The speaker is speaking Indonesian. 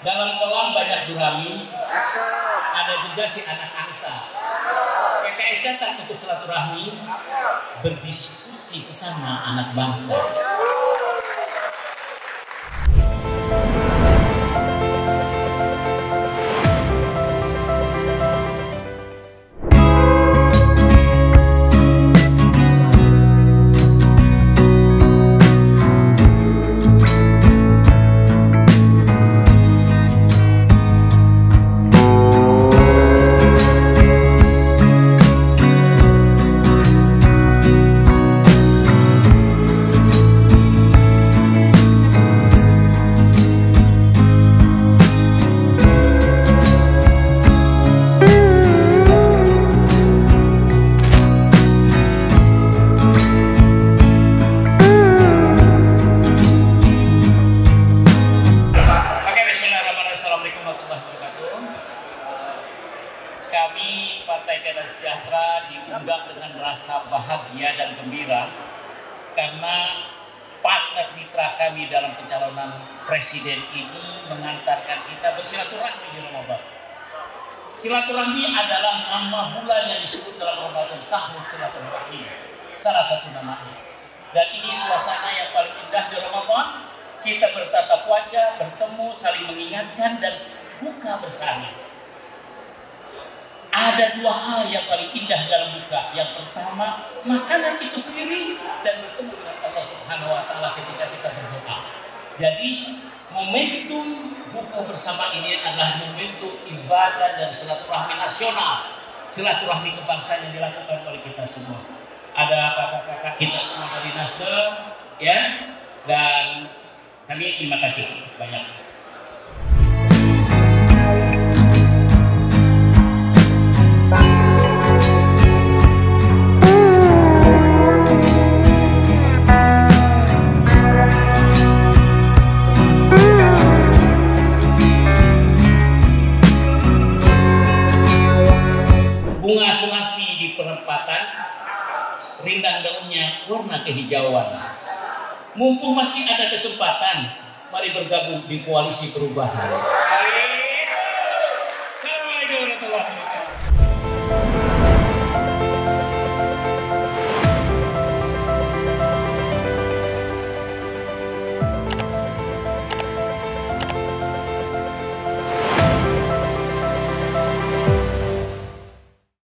Dalam kolam banyak gurami, ada juga si anak angsa. PKS datang untuk silaturahmi, berdiskusi sesama anak bangsa. Kami Partai Keadilan Sejahtera diundang dengan rasa bahagia dan gembira karena partner mitra kami dalam pencalonan presiden ini mengantarkan kita bersilaturahmi di Ramadan. Silaturahmi adalah nama bulan yang disebut dalam Ramadan Sahur Silaturahmi. Salah satu namanya. Dan ini suasana yang paling indah di Ramadan. Kita bertatap wajah, bertemu, saling mengingatkan dan buka bersama. Ada dua hal yang paling indah dalam buka. Yang pertama, makanan itu sendiri dan bertemu dengan Allah Subhanahu wa taala ketika kita berdoa. Jadi, momentum buka bersama ini adalah momentum ibadah dan silaturahmi nasional. Silaturahmi kebangsaan yang dilakukan oleh kita semua. Ada kakak-kakak kita semua dari Nasdem, ya, dan kami terima kasih banyak. Warna kehijauan. Mumpung masih ada kesempatan, mari bergabung di koalisi perubahan. Assalamualaikum warahmatullahi wabarakatuh.